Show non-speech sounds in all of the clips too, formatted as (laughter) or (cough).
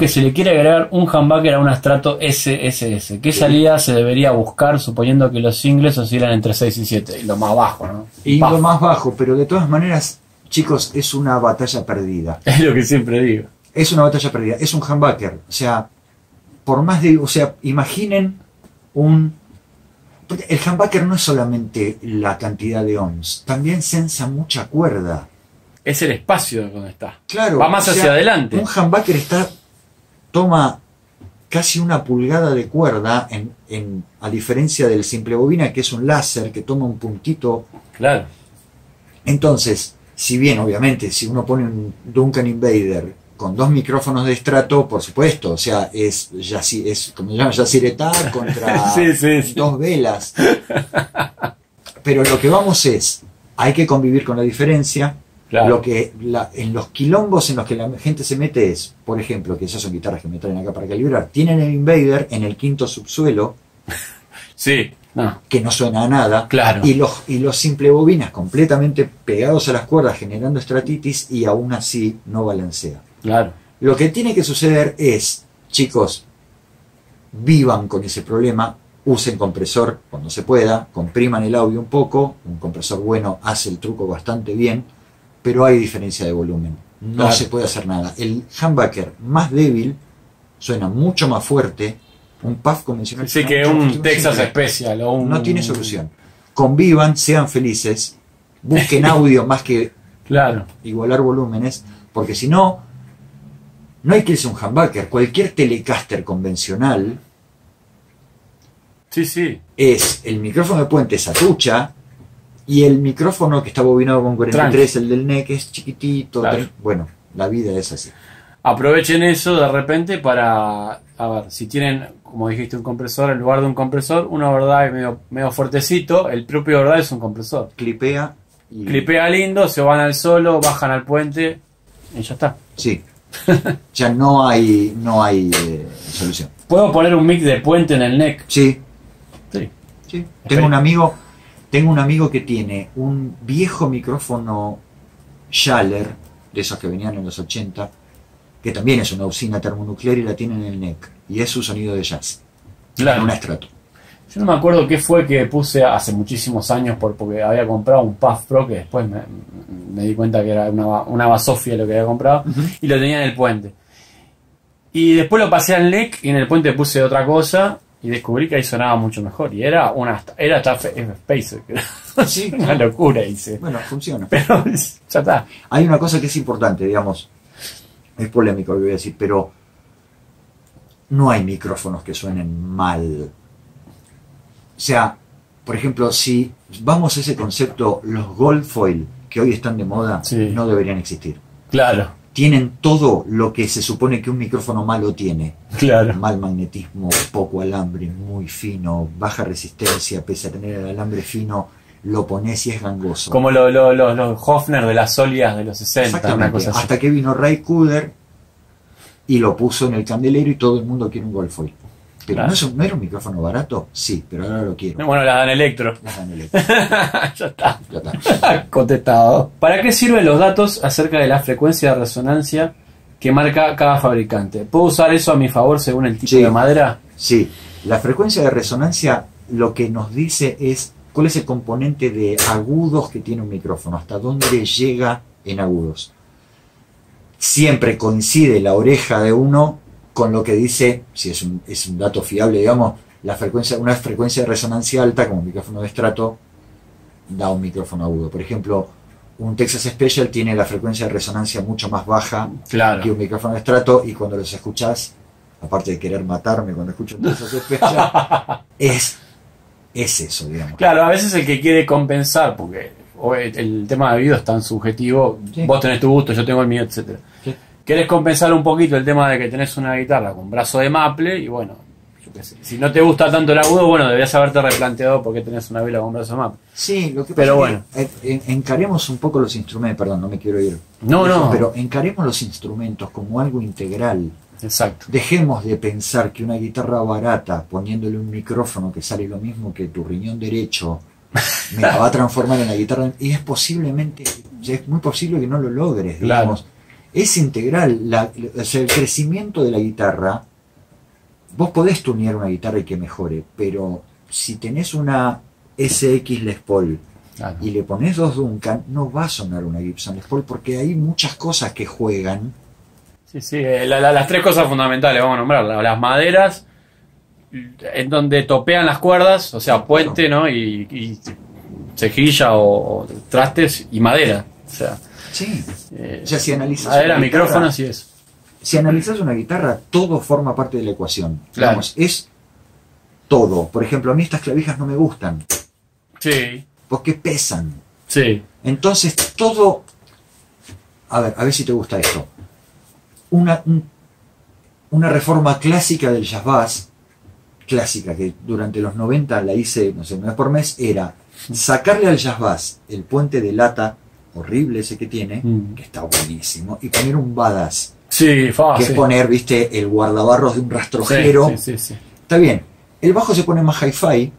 que se le quiere agregar un humbucker a un Strato SSS. ¿Qué salida se debería buscar suponiendo que los singles oscilan entre 6 y 7? Y lo más bajo, ¿no? Y lo más bajo, pero de todas maneras, chicos, es una batalla perdida. (laughs) Es lo que siempre digo. Es una batalla perdida. Es un humbucker. O sea, por más de. O sea, imaginen un. El humbucker no es solamente la cantidad de ohms, también sensa mucha cuerda. Es el espacio donde está. Claro. Va más o hacia adelante. Un humbucker está. Toma casi una pulgada de cuerda, en, en- a diferencia del simple bobina, que es un láser que toma un puntito Claro. Entonces, si bien obviamente si uno pone un Duncan Invader con dos micrófonos de estrato, por supuesto, o sea, es, yaci- es como se llama, Yacyretá (laughs) contra Sí, sí, sí. dos velas. Pero lo que vamos es, hay que convivir con la diferencia. Claro. Lo que la- en los quilombos en los que la gente se mete es, por ejemplo, que esas son guitarras que me traen acá para calibrar, tienen el Invader en el quinto subsuelo, (laughs) Sí. Que no suena a nada, Claro. y los, y los simple bobinas completamente pegados a las cuerdas generando estratitis y aún así no balancea. Claro. Lo que tiene que suceder es, chicos, vivan con ese problema, usen compresor cuando se pueda, compriman el audio un poco, un compresor bueno hace el truco bastante bien, pero hay diferencia de volumen, no Claro. se puede hacer nada. El humbucker más débil suena mucho más fuerte, un puff convencional. Sí, que un Texas simple Special o un. no tiene solución. Convivan, sean felices, busquen (laughs) audio más que Claro. igualar volúmenes, porque si no, no hay que irse un humbucker. Cualquier telecaster convencional Sí, sí. es el micrófono de puente satucha y el micrófono que está bobinado con 43, el del NEC, es chiquitito. Claro. Bueno, la vida es así. Aprovechen eso de repente para. A ver, si tienen, como dijiste, un compresor, en lugar de un compresor, un overdrive medio, medio fuertecito, el propio overdrive es un compresor. Clipea y. Clipea lindo, se van al solo, bajan al puente y ya está. Sí. (laughs) ya no hay, no hay eh, solución. ¿Puedo poner un mic de puente en el neck? Sí, Sí. Sí. Tengo un amigo, tengo un amigo que tiene un viejo micrófono Schaller, de esos que venían en los 80, que también es una usina termonuclear y la tiene en el neck. Y es su sonido de jazz. Claro. En un estrato. Yo no me acuerdo qué fue que puse hace muchísimos años por, porque había comprado un Puff Pro que después me, me di cuenta que era una, una basofia lo que había comprado y lo tenía en el puente. Y después lo pasé al neck y en el puente puse otra cosa y descubrí que ahí sonaba mucho mejor. Y era una era hasta Spacer, Sí, una locura, hice. Bueno, funciona. Pero (laughs) ya está. Hay una cosa que es importante, digamos, es polémico lo que voy a decir, pero no hay micrófonos que suenen mal. O sea, por ejemplo, si vamos a ese concepto, los gold foil que hoy están de moda Sí. no deberían existir. Claro, Tienen todo lo que se supone que un micrófono malo tiene. claro. Mal magnetismo, poco alambre, muy fino, baja resistencia, pese a tener el alambre fino, lo pones y es gangoso. Como lo- lo- lo- los Hofner de las Solias de los 60, una Exactamente. cosa así. Hasta que vino Ray Cooder y lo puso en el candelero y todo el mundo quiere un Goldfoil. Pero Claro. no, es un- ¿no era un micrófono barato? Sí, pero ahora lo quiero. Bueno, la dan electro. La Danelec. (laughs) ya está. Ya está. (laughs) Contestado. ¿Para qué sirven los datos acerca de la frecuencia de resonancia que marca cada fabricante? ¿Puedo usar eso a mi favor según el tipo Sí. de madera? Sí, la frecuencia de resonancia lo que nos dice es cuál es el componente de agudos que tiene un micrófono, hasta dónde llega en agudos. Siempre coincide la oreja de uno con lo que dice, si es un, es un dato fiable, digamos, la frecuencia, una frecuencia de resonancia alta como un micrófono de estrato da un micrófono agudo. Por ejemplo, un Texas Special tiene la frecuencia de resonancia mucho más baja Claro. que un micrófono de estrato y cuando los escuchás, aparte de querer matarme cuando escucho un Texas Special, (laughs) es, es eso, digamos. Claro, a veces el que quiere compensar, porque el, el tema de video es tan subjetivo, Sí. vos tenés tu gusto, yo tengo el mío, etcétera. Sí. Querés compensar un poquito el tema de que tenés una guitarra con brazo de maple y bueno, yo qué sé. Si no te gusta tanto el agudo, bueno, deberías haberte replanteado por qué tenés una vela con brazo de maple. Sí, lo que Pero pasa es que, eh, en- encaremos un poco los instrumentos, perdón, no me quiero ir. No, no. Pero encaremos los instrumentos como algo integral. Exacto. Dejemos de pensar que una guitarra barata, poniéndole un micrófono que sale lo mismo que tu riñón derecho, me la va a transformar en la guitarra. Y es posiblemente, es muy posible que no lo logres, Claro. Es integral. La- o sea, el crecimiento de la guitarra, vos podés tunear una guitarra y que mejore, pero si tenés una SX Les Paul Claro. y le pones dos Duncan, no va a sonar una Gibson Les Paul porque hay muchas cosas que juegan. Sí, sí, eh, la- la- las tres cosas fundamentales, vamos a nombrar, la- las maderas, en donde topean las cuerdas, o sea, puente, ¿no? Y, y cejilla o, o trastes y madera. O sea, Sí. eh, O sea, si analizas guitarra- y eso. Si analizas una guitarra, todo forma parte de la ecuación. Claro. Digamos, es todo. Por ejemplo, a mí estas clavijas no me gustan Sí, porque pesan. sí. Entonces, todo. A ver, a ver si te gusta esto. Una, un- una reforma clásica del jazz bass, clásica, que durante los 90 la hice, no sé, una vez por mes, era sacarle al jazz bass el puente de lata horrible ese que tiene, Mm. que está buenísimo, y poner un badass, Sí, fa, que es poner, viste, el guardabarros de un rastrojero. Sí, sí. Está bien. El bajo se pone más hi-fi.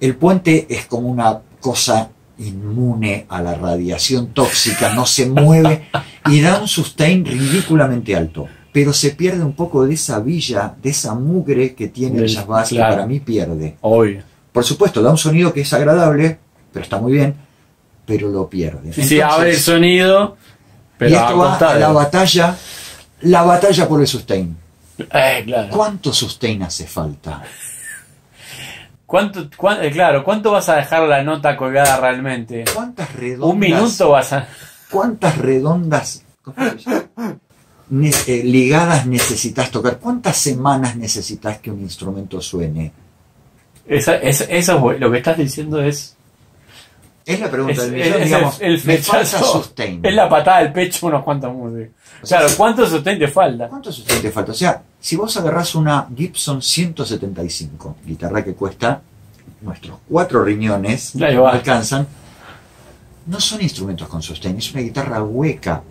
El puente es como una cosa inmune a la radiación tóxica, no se mueve y da un sustain ridículamente alto. Pero se pierde un poco de esa villa, de esa mugre que tiene el jazz bass, que para mí pierde. Obvio. Por supuesto, da un sonido que es agradable, pero está muy bien, pero lo pierde. Entonces, abre el sonido, pero y esto va a la batalla, la batalla por el sustain. Eh, claro. ¿Cuánto sustain hace falta? ¿Cuánto, cuán- eh, claro, ¿cuánto vas a dejar la nota colgada realmente? ¿Cuántas redondas? Un minuto vas a... ¿Cuántas redondas eh, ligadas necesitas tocar? ¿Cuántas semanas necesitas que un instrumento suene? Esa, esa- eso es lo que estás diciendo es... Es la pregunta del millón, digamos. el, el me falta sustain. es la patada del pecho unos cuantos músicos. O sea, Claro, ¿cuánto sustain te falta? ¿Cuánto sustain te falta? O sea, si vos agarrás una Gibson 175, guitarra que cuesta nuestros cuatro riñones, alcanzan, no son instrumentos con sustain, es una guitarra hueca.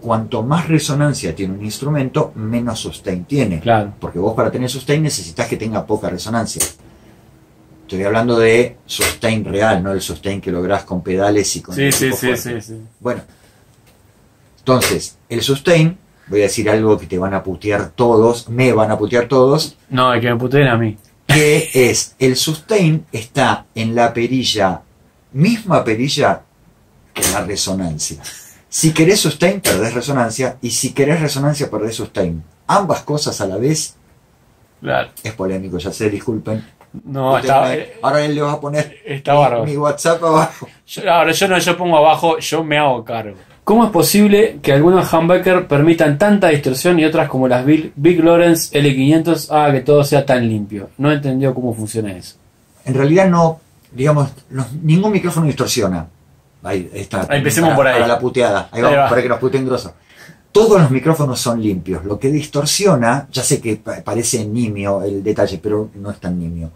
Cuanto más resonancia tiene un instrumento, menos sustain tiene. Claro. Porque vos para tener sustain necesitas que tenga poca resonancia. Estoy hablando de sustain real, no el sustain que lográs con pedales y con Sí, sí, sí, sí, sí. Bueno, entonces, el sustain, voy a decir algo que te van a putear todos, me van a putear todos, No, hay que me puteen a mí. que es, el sustain está en la perilla, misma perilla que la resonancia. Si querés sustain, perdés resonancia, y si querés resonancia, perdés sustain. Ambas cosas a la vez Claro. es polémico, ya sé, disculpen. No, está, eh, ahora él le va a poner está mi- mi WhatsApp abajo. Yo- ahora yo no, yo pongo abajo, yo me hago cargo. ¿Cómo es posible que algunos humbucker permitan tanta distorsión y otras como las Big, Big Lawrence L500 haga que todo sea tan limpio? No he entendido cómo funciona eso. En realidad no, digamos, los- ningún micrófono distorsiona. Ahí está. Ahí, empecemos para, por ahí. Para la puteada. Ahí Ahí vamos, va. para que nos puteen grosso. Todos los micrófonos son limpios. Lo que distorsiona, ya sé que pa- parece nimio el detalle, pero no es tan nimio.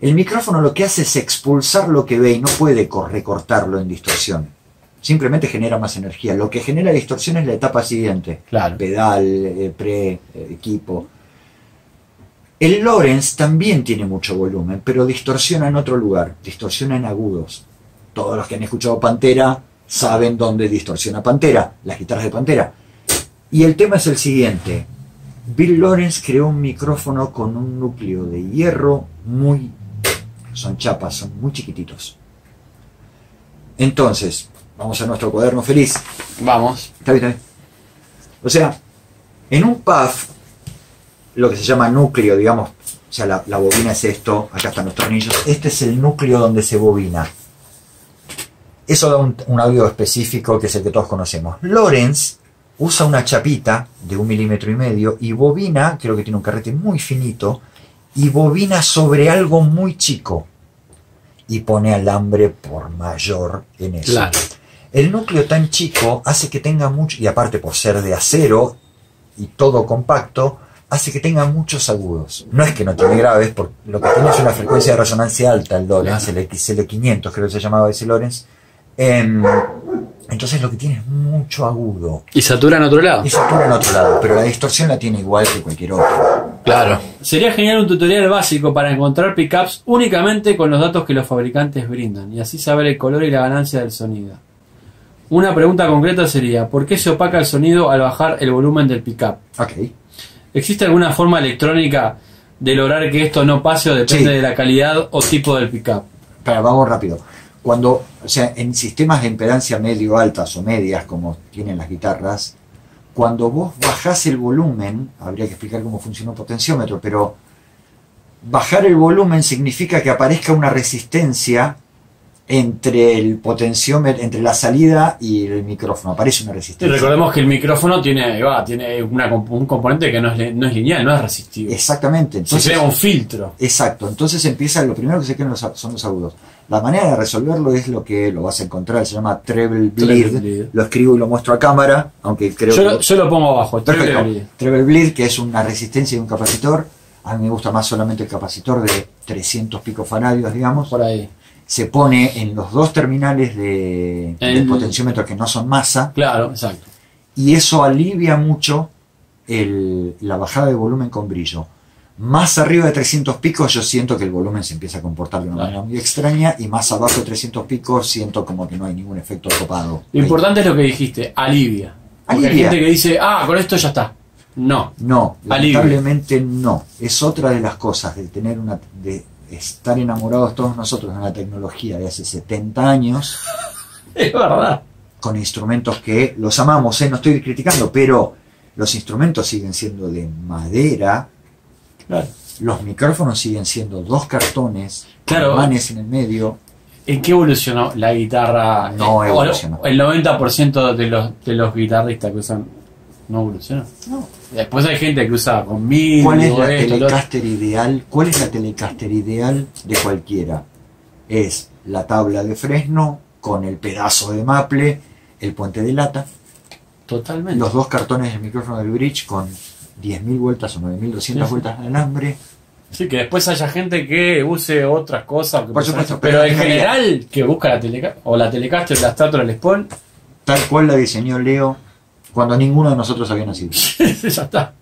El micrófono lo que hace es expulsar lo que ve y no puede cor- recortarlo en distorsión. Simplemente genera más energía. Lo que genera distorsión es la etapa siguiente. Claro. Pedal, eh, pre, eh, equipo. El Lawrence también tiene mucho volumen, pero distorsiona en otro lugar, distorsiona en agudos. Todos los que han escuchado Pantera saben dónde distorsiona Pantera, las guitarras de Pantera. Y el tema es el siguiente. Bill Lawrence creó un micrófono con un núcleo de hierro muy... Son chapas, son muy chiquititos. Entonces, vamos a nuestro cuaderno feliz. Vamos. Está bien, está bien. O sea, en un PAF, lo que se llama núcleo, digamos, o sea, la, la bobina es esto, acá están los tornillos, este es el núcleo donde se bobina. Eso da un, un audio específico que es el que todos conocemos. Lorenz usa una chapita de un milímetro y medio y bobina, creo que tiene un carrete muy finito, y bobina sobre algo muy chico y pone alambre por mayor en eso. Claro. El núcleo tan chico hace que tenga mucho, y aparte por ser de acero y todo compacto, hace que tenga muchos agudos. No es que no tiene graves, porque lo que tiene es una frecuencia de resonancia alta, el Lorenz, el XL500 creo que se llamaba ese Lorenz. Em, entonces lo que tiene es mucho agudo. Y satura en otro lado. Y satura en otro lado, pero la distorsión la tiene igual que cualquier otro. Claro. Sería genial un tutorial básico para encontrar pickups únicamente con los datos que los fabricantes brindan y así saber el color y la ganancia del sonido. Una pregunta concreta sería, ¿por qué se opaca el sonido al bajar el volumen del pickup? Ok. ¿Existe alguna forma electrónica de lograr que esto no pase o depende Sí. de la calidad o tipo del pickup? Pero vamos rápido. Cuando, o sea, en sistemas de impedancia medio altas o medias, como tienen las guitarras, cuando vos bajás el volumen, habría que explicar cómo funciona un potenciómetro, pero bajar el volumen significa que aparezca una resistencia entre el potenciómetro, entre la salida y el micrófono. Aparece una Y resistencia. recordemos que el micrófono tiene, va, tiene una un componente que no es, no es lineal, no es resistivo. Exactamente. Entonces, sea un filtro. Exacto, entonces empieza, lo primero que se quedan son los agudos. La manera de resolverlo es lo que lo vas a encontrar, se llama treble bleed. Treble bleed. Lo escribo y lo muestro a cámara, aunque creo Yo, que... lo- yo lo pongo abajo. treble bleed. Treble bleed, que es una resistencia de un capacitor. A mí me gusta más solamente el capacitor de 300 picofaradios, digamos. Por ahí. Se pone en los dos terminales de, del El- potenciómetro que no son masa Claro, exacto. y eso alivia mucho el- la bajada de volumen con brillo. Más arriba de 300 picos yo siento que el volumen se empieza a comportar de una manera muy extraña y más abajo de 300 picos siento como que no hay ningún efecto copado. Lo importante es lo que dijiste, alivia. Porque hay gente que dice, ah, con esto ya está. No. No, Alivia. lamentablemente no. Es otra de las cosas de tener una de estar enamorados todos nosotros de una tecnología de hace 70 años (laughs) Es verdad. con instrumentos que los amamos, ¿eh? no estoy criticando, pero los instrumentos siguen siendo de madera, Claro. los micrófonos siguen siendo dos cartones, Claro. manes en el medio. ¿En qué evolucionó la guitarra? No Eh, evolucionó. El 90% de los, de los guitarristas que usan no evolucionó. Después hay gente que usa con mil. ¿Cuál es la esto. Telecaster ideal? ¿Cuál es la Telecaster ideal de cualquiera? Es la tabla de Fresno con el pedazo de maple, el puente de lata, Totalmente. los dos cartones del micrófono del bridge con 10.000 vueltas o 9.200 Sí, vueltas de alambre. Sí, que después haya gente que use otras cosas. Por supuesto, pero pero en general, que busca la Telecaster, o la Telecaster, la Strator, el Spawn, Tal cual la diseñó Leo cuando ninguno de nosotros había nacido. (laughs) ya está.